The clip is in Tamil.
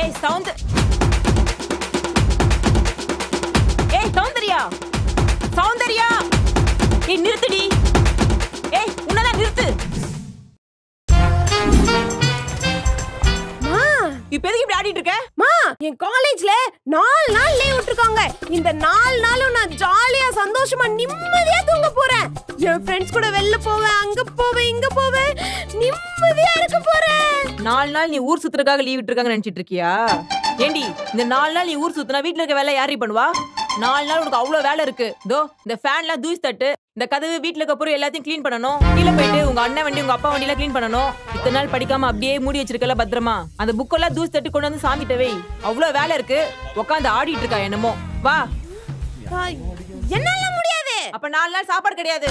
ஏய் சவுண்ட் ஏய் சௌந்தர்யா சௌந்தர்யா ஏய் நிறுத்துடி ஏய் உன்னதான் நிறுத்து. இப்ப எதுக்கு இப்படி ஆடிட்டு இருக்க? மா என் காலேஜ்ல நாலு நாள் லீவ் விட்டுருக்காங்க. இந்த நாலு நாளும் நான் ஜாலியா சந்தோஷமா நிம்மதியா தூங்க போறேன். என் ஃப்ரெண்ட்ஸ் கூட வெளில போவேன் அங்க போவேன் இங்க போவேன். நாலு நாள் நீ ஊர் சுத்துறதுக்காக லீவ் விட்டுருக்காங்கன்னு நினைச்சிட்டு இருக்கியா ஏண்டி இந்த நாலு நாள் நீ ஊர் சுத்தினா வீட்ல இருக்க வேலை யாரி பண்ணுவா? நாலு நாள் உனக்கு அவ்வளவு வேலை இருக்கு. தோ இந்த ஃபேன்லாம் தூசி தட்டு இந்த கதவு வீட்ல இருக்க பொருள் எல்லாத்தையும் க்ளீன் பண்ணணும். கீழே போயிட்டு உங்க அண்ணன் வண்டி உங்க அப்பா வண்டிலாம் க்ளீன் பண்ணணும். இத்தனை நாள் படிக்காம அப்படியே மூடி வச்சிருக்கல பத்திரமா? அந்த புக்கெல்லாம் தூசி தட்டு கொண்டு வந்து சாமிட்ட வை. அவ்வளவு வேலை இருக்கு. உட்காந்து ஆடிட்டு இருக்கா என்னமோ. வா என்னால முடியாது. அப்ப நாலு நாள் சாப்பாடு கிடையாது.